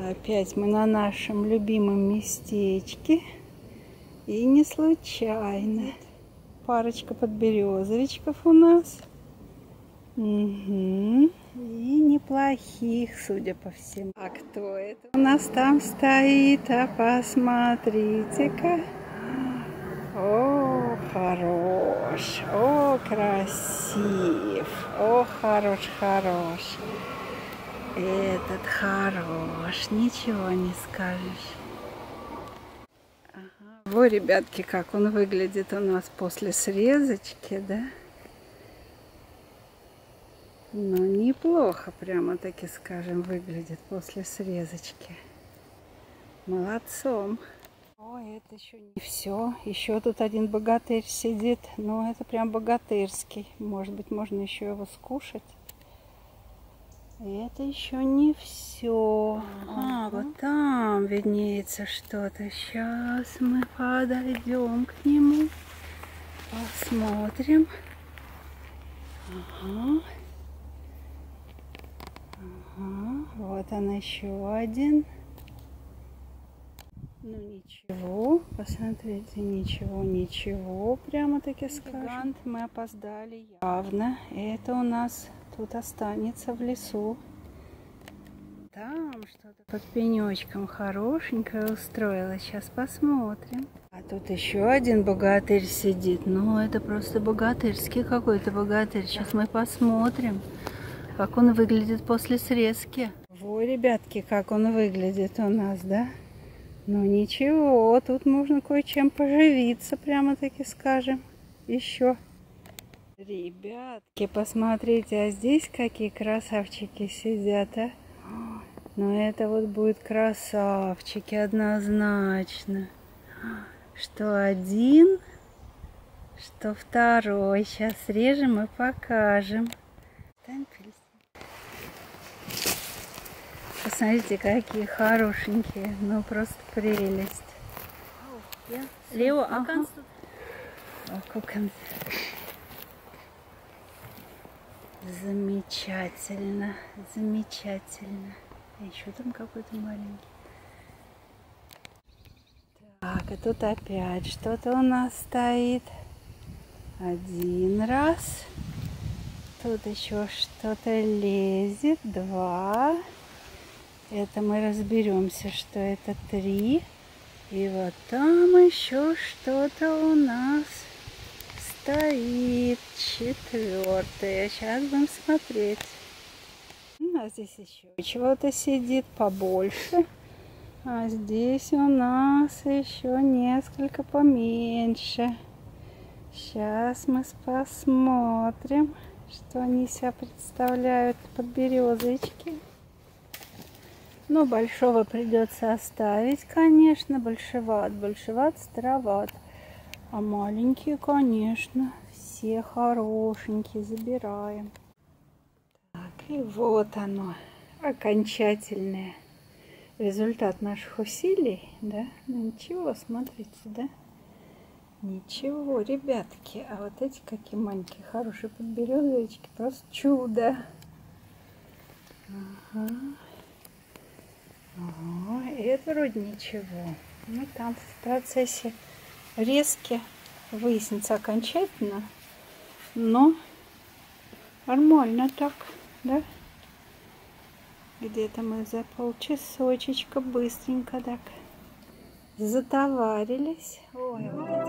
Опять мы на нашем любимом местечке. И не случайно. Парочка подберезовичков у нас. Угу. И неплохих, судя по всему. А кто это у нас там стоит? А посмотрите-ка. О, хорош. О, красив. О, хорош, хорош. Этот хорош, ничего не скажешь. Ага. Во, ребятки, как он выглядит у нас после срезочки, да? Ну, неплохо, прямо таки скажем, выглядит после срезочки. Молодцом. О, это еще не все. Еще тут один богатырь сидит. Ну, это прям богатырский. Может быть, можно еще его скушать. Это еще не все. Ага, а, вот там виднеется что-то. Сейчас мы подойдем к нему. Посмотрим. Ага. Ага. Вот он еще один. Ну ничего, посмотрите, ничего, ничего, прямо таки скажем. Мы опоздали явно. Это у нас тут останется в лесу. Там что-то под пенечком хорошенькое устроилось. Сейчас посмотрим. А тут еще один богатырь сидит. Ну, это просто богатырский какой-то богатырь. Сейчас мы посмотрим, как он выглядит после срезки. Во, ребятки, как он выглядит у нас, да? Ну, ничего, тут можно кое-чем поживиться, прямо таки скажем. Еще. Ребятки, посмотрите, а здесь какие красавчики сидят, а? Ну это вот будет красавчики однозначно. Что один, что второй. Сейчас срежем и покажем. Посмотрите, какие хорошенькие. Ну просто прелесть. Лео, ага. Gucken Замечательно, замечательно. А еще там какой-то маленький. Так, и тут опять что-то у нас стоит. Один раз. Тут еще что-то лезет. Два. Это мы разберемся, что это три. И вот там еще что-то у нас стоит четвертая. Сейчас будем смотреть. Ну, а здесь еще чего-то сидит побольше. А здесь у нас еще несколько поменьше. Сейчас мы посмотрим, что они себя представляют под березочки. Ну, большого придется оставить, конечно. Большеват, большеват, староват. А маленькие, конечно, все хорошенькие, забираем. Так, и вот оно, окончательный результат наших усилий, да? Ну ничего, смотрите, да? Ничего, ребятки, а вот эти какие маленькие, хорошие подберезовички, просто чудо. Ага. Ага, это вроде ничего. Ну, там в процессе резки выяснится окончательно, но нормально так, да? Где-то мы за полчасочечка быстренько так затоварились. Ой, вот